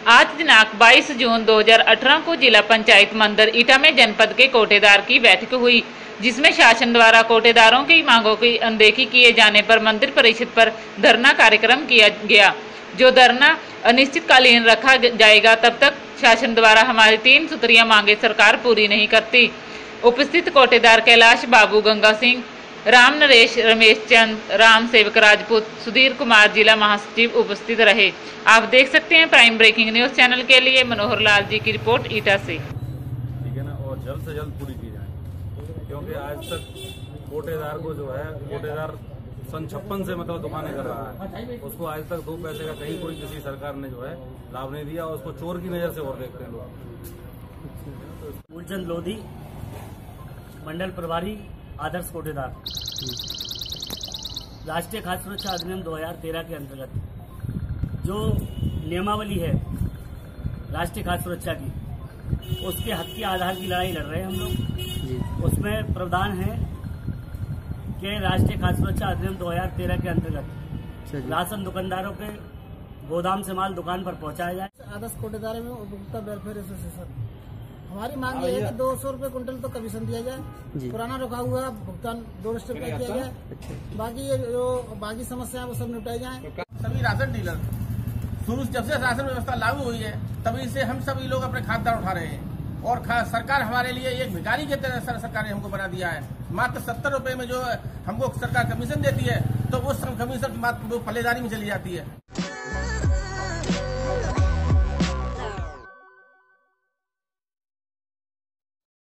आज दिनांक 22 जून 2018 को जिला पंचायत मंदिर ईटा में जनपद के कोटेदार की बैठक हुई, जिसमें शासन द्वारा कोटेदारों की मांगों की अनदेखी किए जाने पर मंदिर परिषद पर धरना कार्यक्रम किया गया। जो धरना अनिश्चितकालीन रखा जाएगा, तब तक शासन द्वारा हमारी तीन सूत्रीय मांगे सरकार पूरी नहीं करती। उपस्थित कोटेदार कैलाश बाबू गंगा सिंह राम नरेश रमेश चंद राम सेवक राजपूत सुधीर कुमार जिला महासचिव उपस्थित रहे। आप देख सकते हैं प्राइम ब्रेकिंग न्यूज़ चैनल के लिए मनोहर लाल जी की रिपोर्ट ईटा से। ठीक है ना? और जल्द से जल्द पूरी की जाए। क्योंकि आज तक कोटेदार को जो है कोटेदार सन छप्पन से मतलब दुकानें कर रहा है। उसको आज तक दो पैसे का कहीं कोई किसी सरकार ने जो है लाभ नहीं दिया और उसको चोर की नज़र से और देखते हैं लोग फूलचंद लोधी मंडल प्रभारी आदर्श कोटेदार राष्ट्रीय खाद्य सुरक्षा अधिनियम 2013 के अंतर्गत। जो नियमावली है राष्ट्रीय खाद्य सुरक्षा की उसके हक के आधार की लड़ाई लड़ रहे हैं हम लोग। उसमें प्रावधान है कि राष्ट्रीय खाद्य सुरक्षा अधिनियम 2013 के अंतर्गत राशन दुकानदारों के गोदाम से माल दुकान पर पहुँचाया जाए। आदर्श कोटेदार में उपभोक्ता वेलफेयर एसोसिएशन हमारी मांग ये है कि दो सौ रुपये कुंटल तो कमीशन दिया जाए। पुराना रुका हुआ भुगतान दो स्टेप का किया जाए। बाकी ये जो बाकी समस्या है वो सब निपटाई जाए। सभी राशन डीलर शुरू जब से राशन व्यवस्था लागू हुई है तभी से हम सभी लोग अपने खाद्यान्न उठा रहे हैं। और सरकार हमारे लिए एक भिखारी के तरह सरकार ने हमको बना दिया है। मात्र सत्तर रुपये में जो हमको सरकार कमीशन देती है तो उस कमीशन मात्र फलेदारी में चली जाती है।